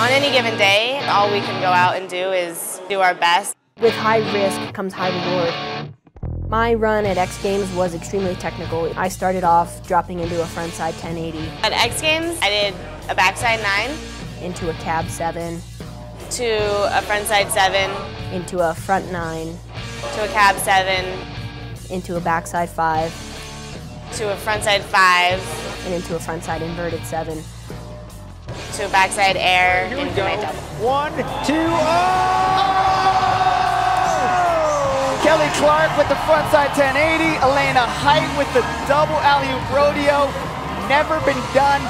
On any given day, all we can go out and do is do our best. With high risk comes high reward. My run at X Games was extremely technical. I started off dropping into a frontside 1080. At X Games, I did a backside 9. Into a cab 7. To a frontside 7. Into a front 9. To a cab 7. Into a backside 5. To a frontside 5. And into a frontside inverted 7 to a backside air Here into my double. One, two, oh! Kelly Clark with the frontside 1080, Elena Hight with the double alley-oop rodeo. Never been done,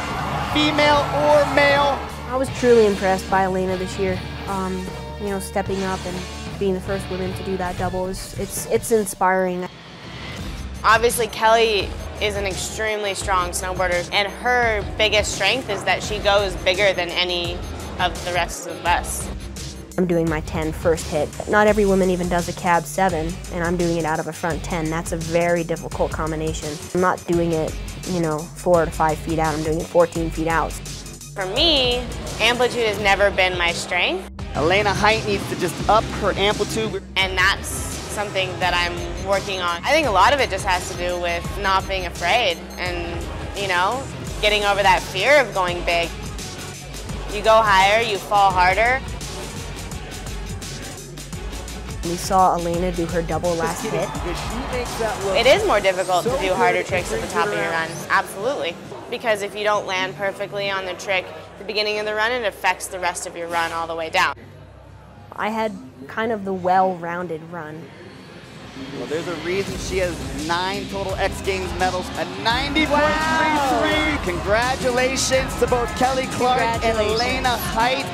female or male. I was truly impressed by Elena this year. Um, you know, stepping up and being the first woman to do that double is it's it's inspiring. Obviously, Kelly is an extremely strong snowboarder, and her biggest strength is that she goes bigger than any of the rest of us. I'm doing my 10 first hit. Not every woman even does a cab 7, and I'm doing it out of a front 10. That's a very difficult combination. I'm not doing it, you know, 4 to 5 feet out. I'm doing it 14 feet out. For me, amplitude has never been my strength. Elena Hight needs to just up her amplitude. And that's something that I'm working on. I think a lot of it just has to do with not being afraid and, you know, getting over that fear of going big. You go higher, you fall harder. We saw Elena do her double last hit. It is more difficult to do harder tricks at the top of your run, absolutely. Because if you don't land perfectly on the trick at the beginning of the run, it affects the rest of your run all the way down. I had kind of the well-rounded run. Well, there's a reason she has nine total X Games medals, a 90.33. Wow. Congratulations to both Kelly Clark and Elena Hight.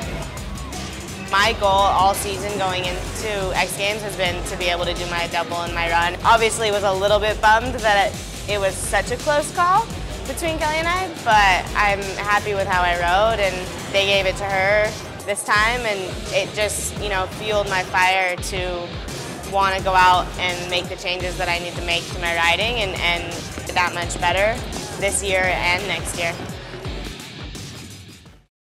My goal all season going into X Games has been to be able to do my double in my run. Obviously was a little bit bummed that it, it was such a close call between Kelly and I, but I'm happy with how I rode and they gave it to her this time and it just, you know, fueled my fire to want to go out and make the changes that I need to make to my riding and, and that much better this year and next year.